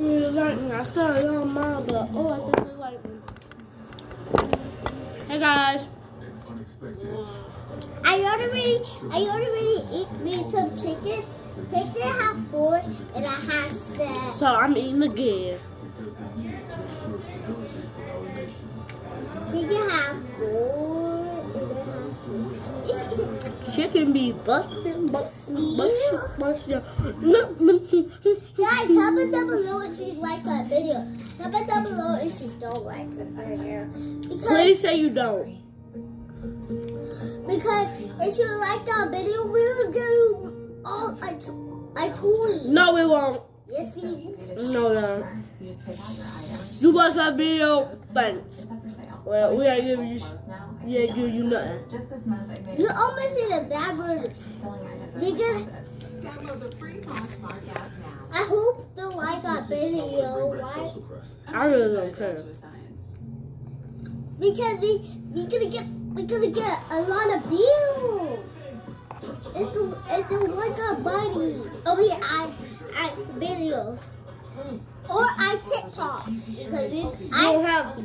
lightning. I started on mine, but oh, I think it's lightning. Hey guys. I already, I already eat me some chicken. Chicken have four and I have six. So I'm eating again. Chicken have four and I have six. Chicken be Guys, comment down below if you like that video. Comment down below if you don't like it video. Because, Please say you don't. because if you like that video, we will do all I, I told you. No, we won't. Yes, we No, no. You just pick out your watch that video, thanks. It's up for sale. Well, we are giving you, Closed now. I we ain't you nothing. Just this month, I made You're almost in a bad word. just selling items. You're gonna- Download the free Poshmark app now. I hope the like that video. Why? I really don't care. To a science. Because we we gonna get we gonna get a lot of views. It's a, it's a, like a buddy. Oh yeah, I I videos or I TikTok because we, I don't have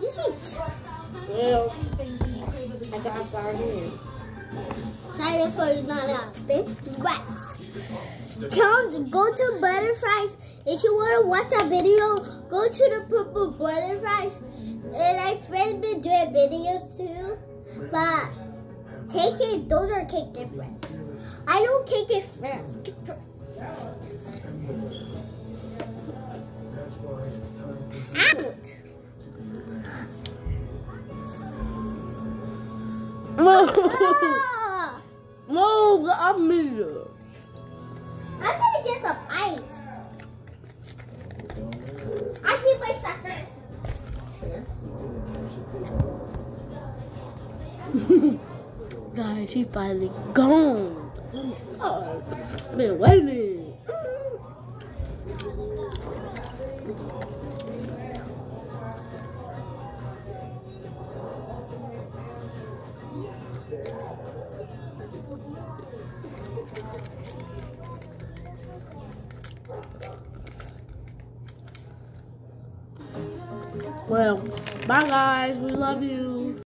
this is Well, I got sorry here. trying for not out rats. Count go to butterflies. If you wanna watch a video, go to the purple butterflies. And I friend been doing videos too. But cake it those are cake different. I don't cake it friends. Move, move, I'm here. I'm gonna get some ice. I see my suckers. Guys, she finally gone. Oh, I've been waiting. Well, bye guys. We love you.